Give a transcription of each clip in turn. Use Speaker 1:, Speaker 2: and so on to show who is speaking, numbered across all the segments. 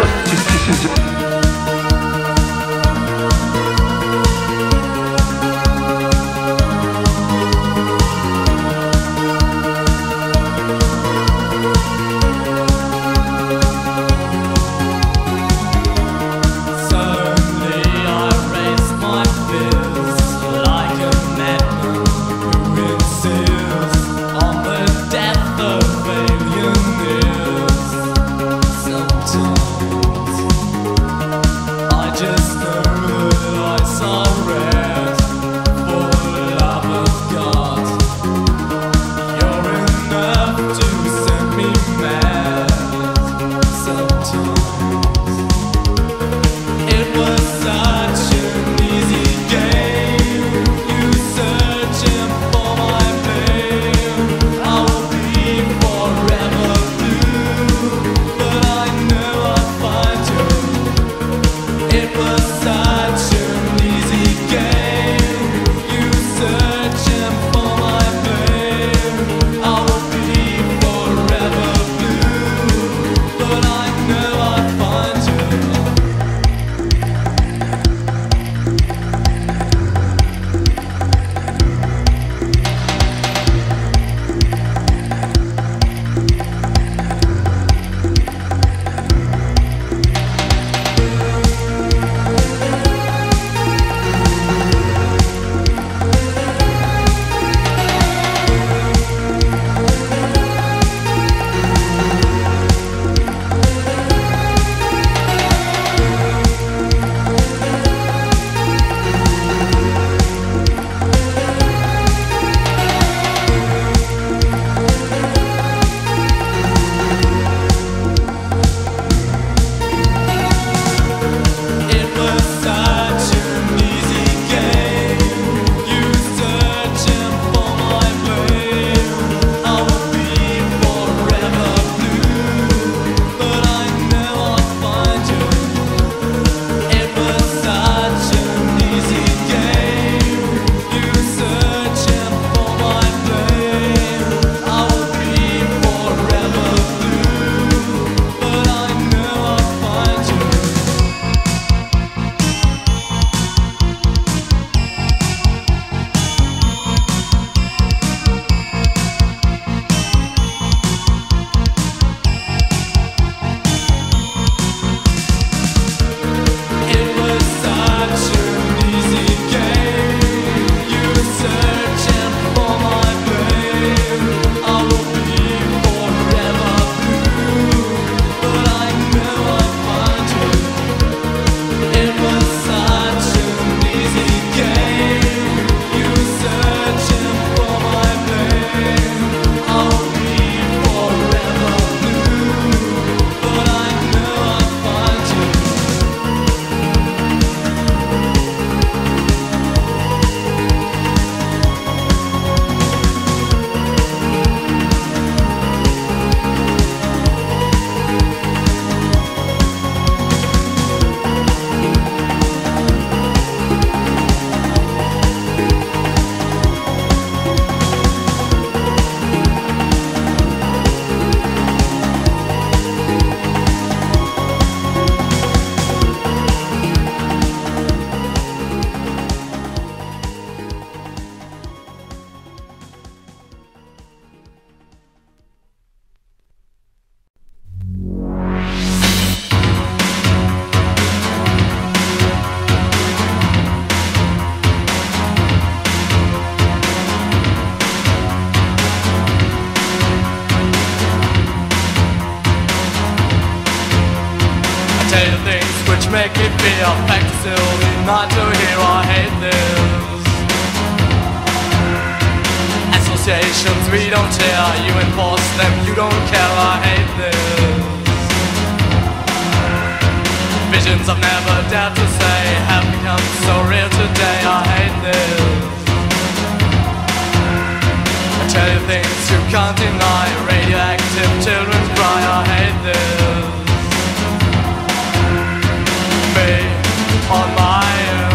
Speaker 1: This is conventions we don't tear. You enforce them, you don't care. I hate this. Visions I've never dared to say have become so real today. I hate this. I tell you things you can't deny. Radioactive children cry. I hate this. Me on my own.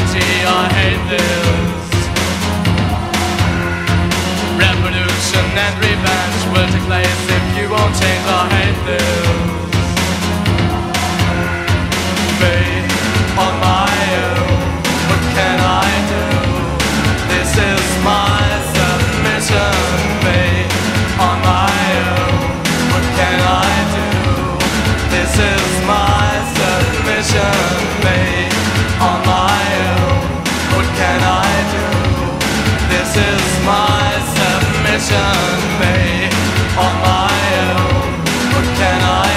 Speaker 1: I hate this. is my submission made on my own. What can I?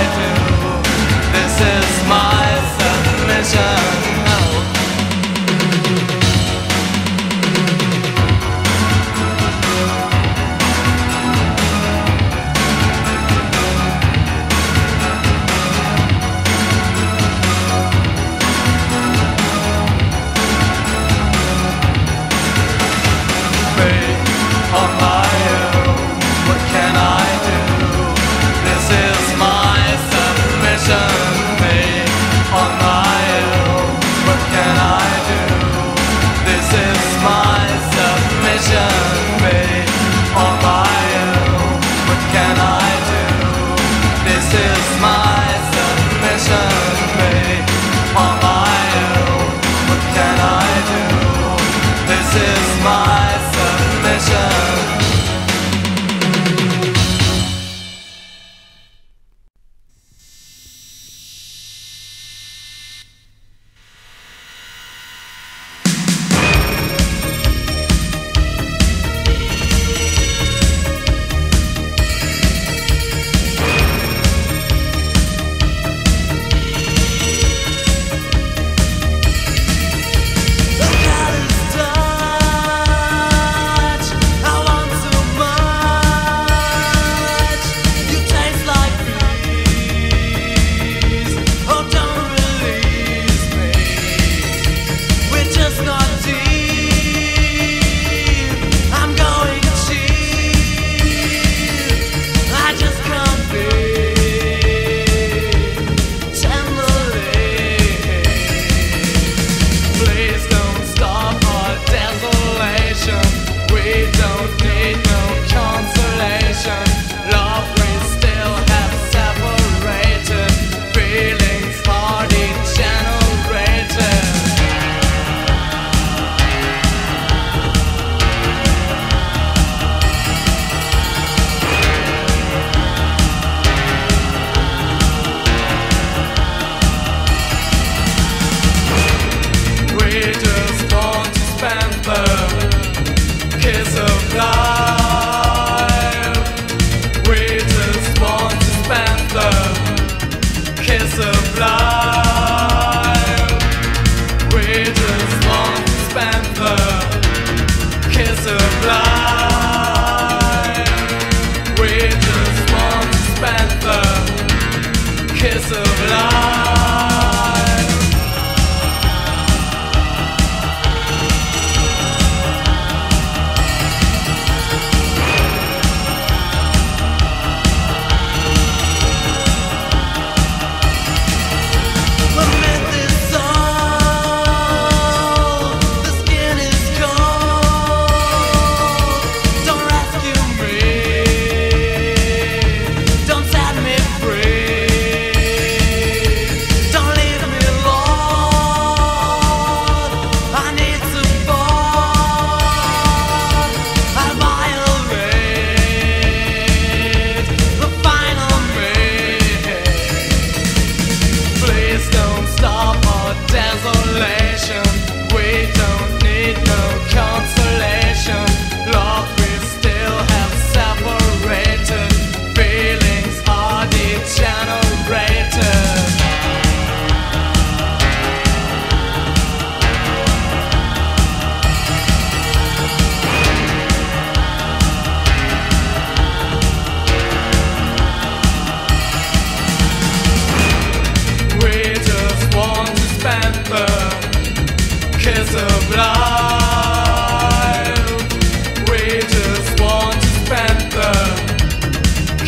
Speaker 1: kiss of love.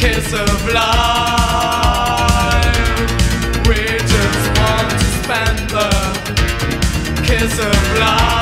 Speaker 1: kiss of life. We just want to spend the kiss of life.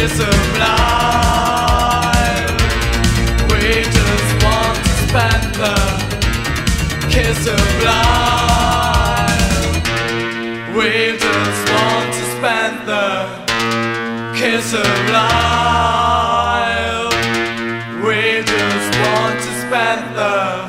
Speaker 1: kiss of life. We just want to spend the kiss of life. We just want to spend the